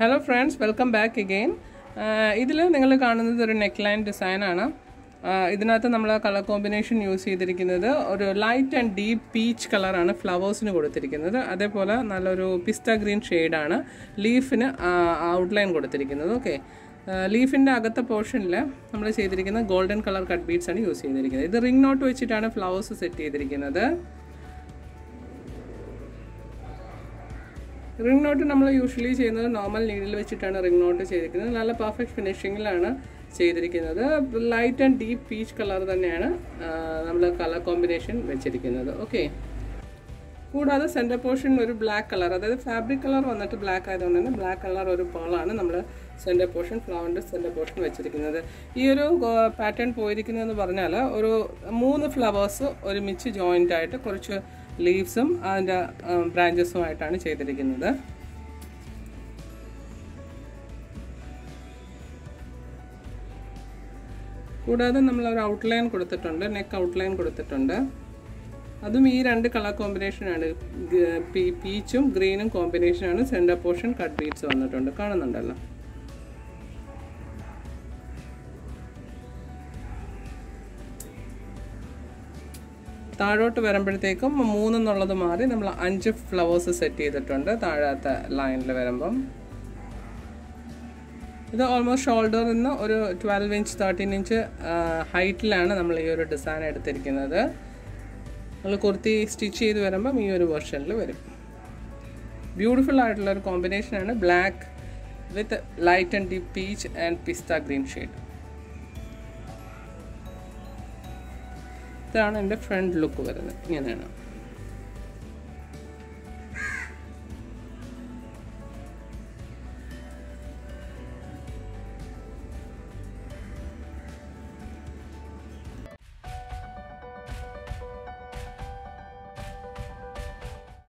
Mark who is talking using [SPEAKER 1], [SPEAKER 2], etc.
[SPEAKER 1] Hello friends welcome back again ഇതിൽ നിങ്ങൾ കാണുന്നത് ഒരു നെക്ക് ലൈൻ ഡിസൈനാണ് ഇതിനകത്ത് നമ്മൾ കളർ കോമ്പിനേഷൻ യൂസ് ചെയ്തിരിക്കുന്നത് ഒരു ലൈറ്റ് ആൻഡ് ഡീപ്പ് പീച്ച് കളറാണ് ഫ്ലവേഴ്സിന് കൊടുത്തിരിക്കുന്നത്. അതേപോലെ നല്ലൊരു പിസ്ത ഗ്രീൻ ഷെയ്ഡാണ് ലീഫിന് ഔട്ട്ലൈൻ കൊടുത്തിരിക്കുന്നത്. ഓക്കെ ലീഫിന്റെ അകത്തെ പോർഷനിൽ നമ്മൾ ചെയ്തിരിക്കുന്ന ഗോൾഡൻ കളർ കട്ട് ബീഡ്സ് ആണ് യൂസ് ചെയ്തിരിക്കുന്നത്. ഇത് റിംഗ് നോട്ട് വെച്ചിട്ടാണ് ഫ്ലവേഴ്സ് സെറ്റ് ചെയ്തിരിക്കുന്നത്. റിംഗ് നോട്ട് നമ്മൾ യൂഷ്വലി ചെയ്യുന്നത് നോർമൽ നീഡിൽ വെച്ചിട്ടാണ് റിംഗ് നോട്ട് ചെയ്തിരിക്കുന്നത്. നല്ല പെർഫെക്റ്റ് ഫിനിഷിങ്ങിലാണ് ചെയ്തിരിക്കുന്നത്. Light and deep peach colour തന്നെയാണ് നമ്മൾ കളർ കോമ്പിനേഷൻ വെച്ചിരിക്കുന്നത്. ഓക്കെ കൂടാതെ സെന്റർ പോർഷൻ ഒരു ബ്ലാക്ക് കളർ അതായത് ഫാബ്രിക് കളർ വന്നിട്ട് ബ്ലാക്ക് ആയതുകൊണ്ട് തന്നെ ബ്ലാക്ക് കളർ ഒരു പേളാണ് നമ്മൾ സെന്റർ പോർഷൻ ഫ്ലവറിന്റെ സെന്റർ പോർഷൻ വെച്ചിരിക്കുന്നത്. ഈ ഒരു പാറ്റേൺ പോയിരിക്കുന്നതെന്ന് പറഞ്ഞാൽ ഒരു മൂന്ന് ഫ്ലവേഴ്സ് ഒരുമിച്ച് ജോയിന്റ് ആയിട്ട് കുറച്ച് ലീവ്സും അതിന്റെ ബ്രാഞ്ചസുമായിട്ടാണ് ചെയ്തിരിക്കുന്നത്. കൂടാതെ നമ്മൾ ഒരു ഔട്ട്ലൈൻ കൊടുത്തിട്ടുണ്ട് നെക്ക് ഔട്ട്ലൈൻ കൊടുത്തിട്ടുണ്ട്. അതും ഈ രണ്ട് കളർ കോമ്പിനേഷനാണ് പീച്ചും ഗ്രീനും കോമ്പിനേഷനാണ് സെന്റർ പോർഷൻ കട്ട് ബീറ്റ്സ് വന്നിട്ടുണ്ട്. കാണുന്നുണ്ടല്ലോ? താഴോട്ട് വരുമ്പോഴത്തേക്കും മൂന്നെന്നുള്ളത് മാറി നമ്മൾ അഞ്ച് ഫ്ലവേഴ്സ് സെറ്റ് ചെയ്തിട്ടുണ്ട്. താഴാത്ത ലൈനിൽ വരുമ്പം. ഇത് ഓൾമോസ്റ്റ് ഷോൾഡറിൽ നിന്ന് ഒരു ട്വൽവ് ഇഞ്ച് തേർട്ടീൻ ഇഞ്ച് ഹൈറ്റിലാണ് നമ്മൾ ഈ ഒരു ഡിസൈൻ എടുത്തിരിക്കുന്നത്. നമ്മൾ കുർത്തി സ്റ്റിച്ച് ചെയ്ത് വരുമ്പം ഈ ഒരു വെർഷനിൽ വരും. ബ്യൂട്ടിഫുൾ ആയിട്ടുള്ള ഒരു കോമ്പിനേഷനാണ് black with light and deep peach and pista green shade ഇതാണ് എന്റെ ഫ്രണ്ട് ലുക്ക് വരുന്നത്. ഇങ്ങനെയാണ്.